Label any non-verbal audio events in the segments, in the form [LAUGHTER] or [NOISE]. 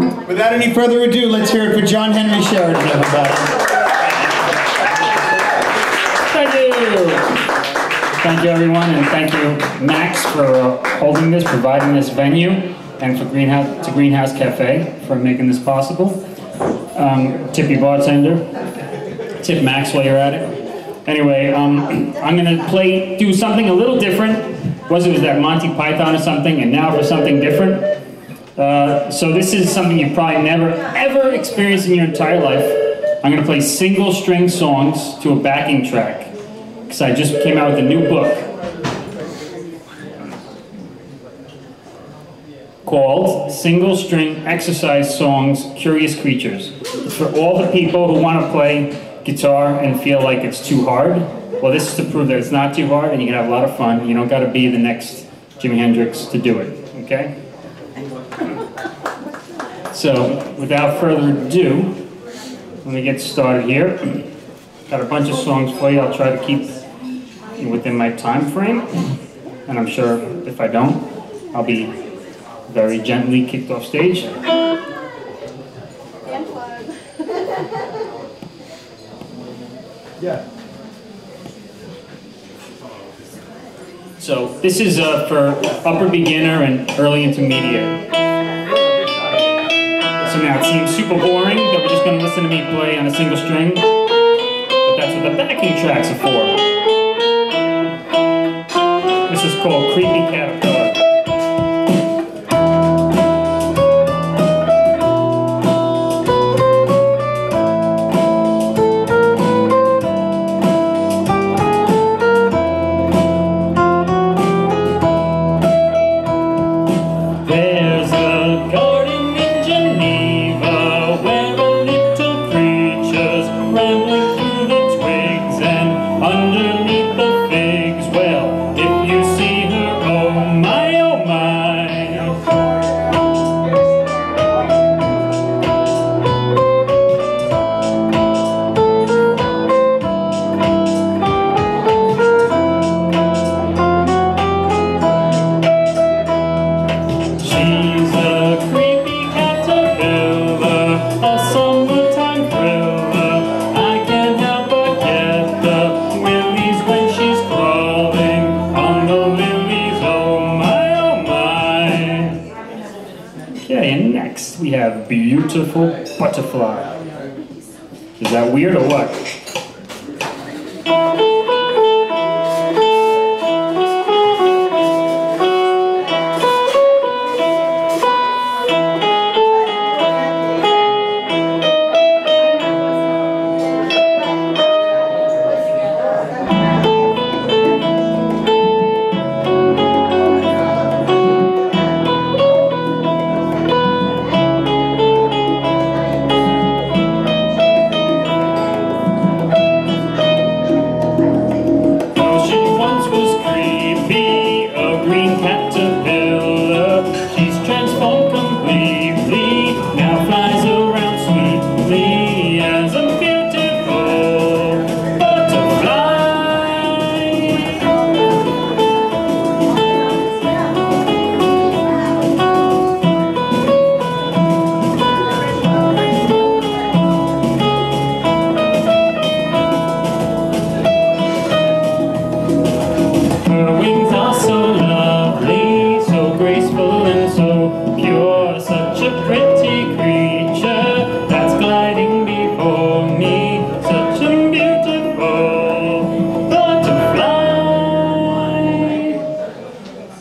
Without any further ado, let's hear it for John Henry Sheridan, everybody. Thank you. Thank you, everyone, and thank you, Max, for uh, holding this, providing this venue, and for Greenhouse to Greenhouse Cafe for making this possible. Um, tip your bartender. Tip Max while you're at it. Anyway, um, I'm gonna play, do something a little different. Was it was that Monty Python or something, and now for something different. Uh, so this is something you probably never ever experienced in your entire life. I'm gonna play single string songs to a backing track because I just came out with a new book called Single String Exercise Songs Curious Creatures. It's for all the people who want to play guitar and feel like it's too hard. Well, this is to prove that it's not too hard and you can have a lot of fun. You don't got to be the next Jimi Hendrix to do it, okay? So, without further ado, let me get started here. Got a bunch of songs for you. I'll try to keep within my time frame. And I'm sure if I don't, I'll be very gently kicked off stage. Yeah. So this is uh, for upper beginner and early intermediate. Now it seems super boring that we're just going to listen to me play on a single string, but that's what the backing tracks are for. This is called Creepy Caterpillar. Butterfly. Is that weird or what?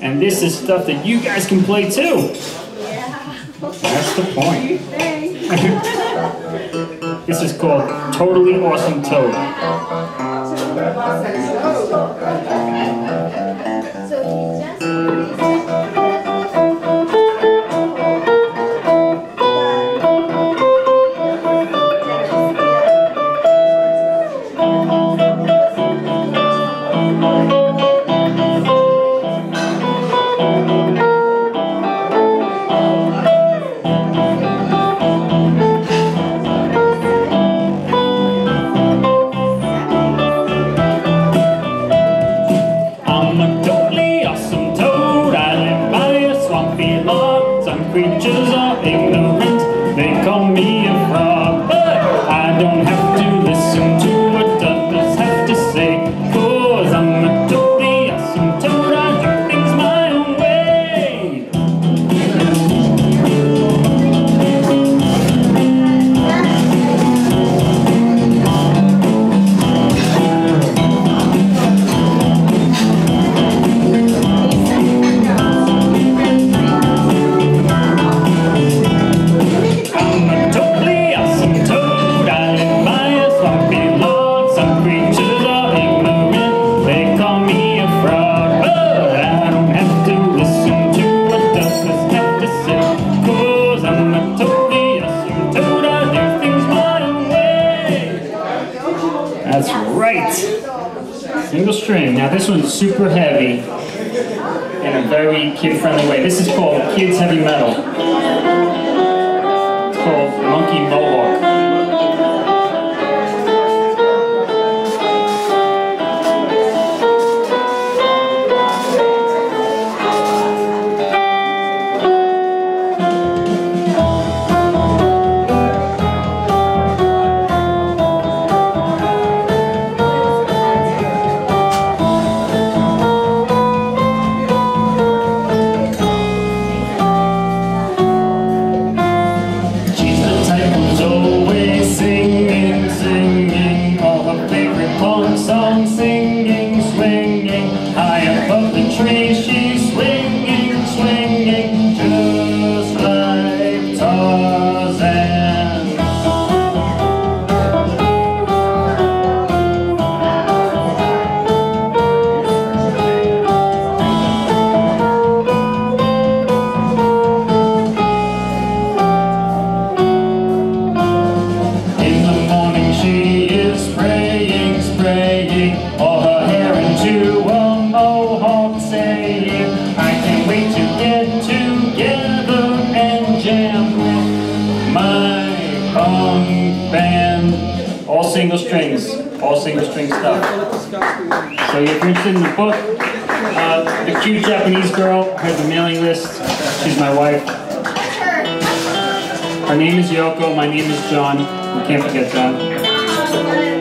And this is stuff that you guys can play too. Yeah. That's the point. [LAUGHS] this is called Totally Awesome Toad. Super heavy in a very kid-friendly way. This is called Kids Heavy Metal. It's called Monkey Mohawk. Strings, all single string stuff. So if you're interested in the book, uh, the cute Japanese girl has a mailing list. She's my wife. Her name is Yoko, my name is John. You can't forget that.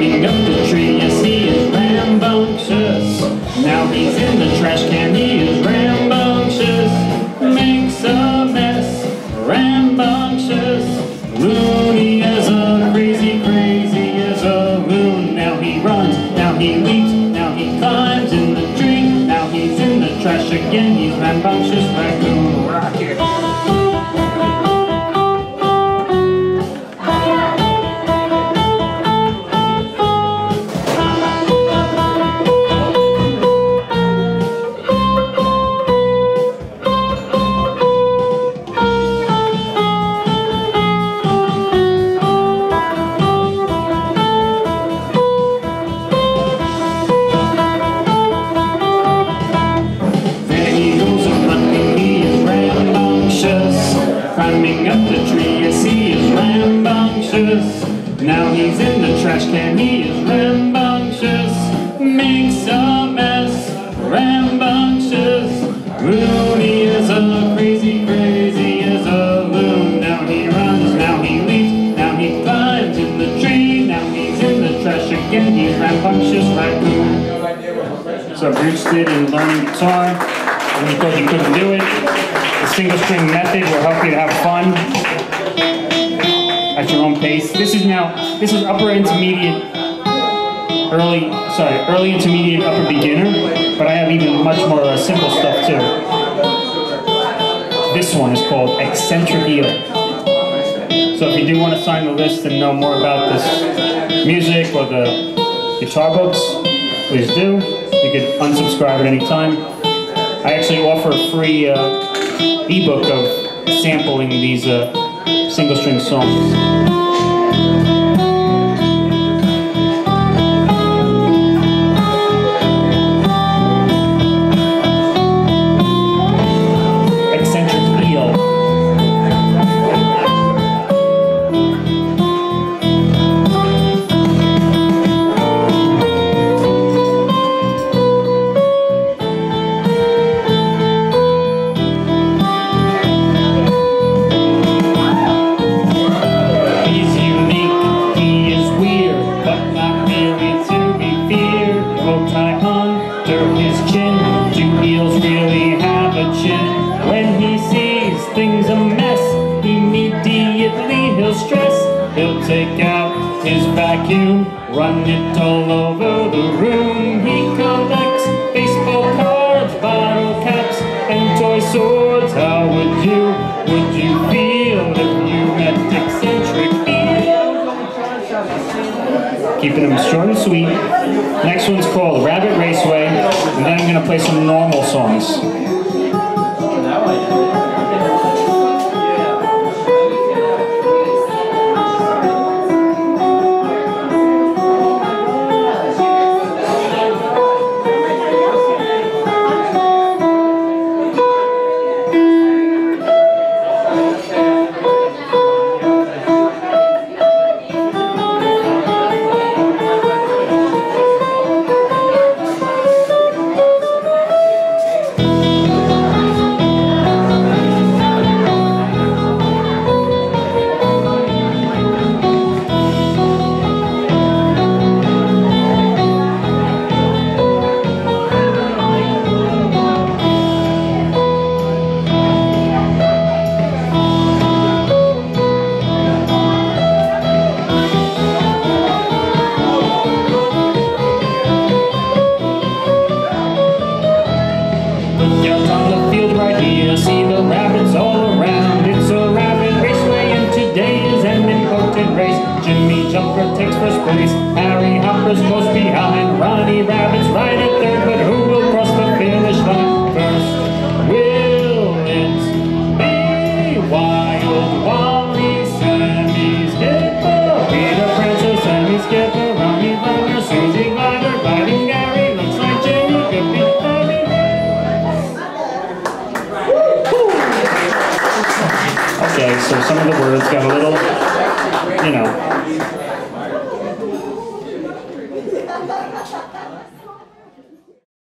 Climbing up the tree, yes, he is rambunctious. Now he's in the You're interested in learning guitar, and you thought you couldn't do it, the single string method will help you to have fun at your own pace. This is now, this is upper intermediate, early, sorry, early intermediate, upper beginner, but I have even much more uh, simple stuff too. This one is called Eccentric Eel. So if you do want to sign the list and know more about this music or the guitar books, please do. You could unsubscribe at any time. I actually offer a free uh, ebook of sampling these uh, single string songs. keeping them short and sweet. Next one's called Rabbit Raceway, and then I'm going to play some normal songs. so some of the words got a little, you know,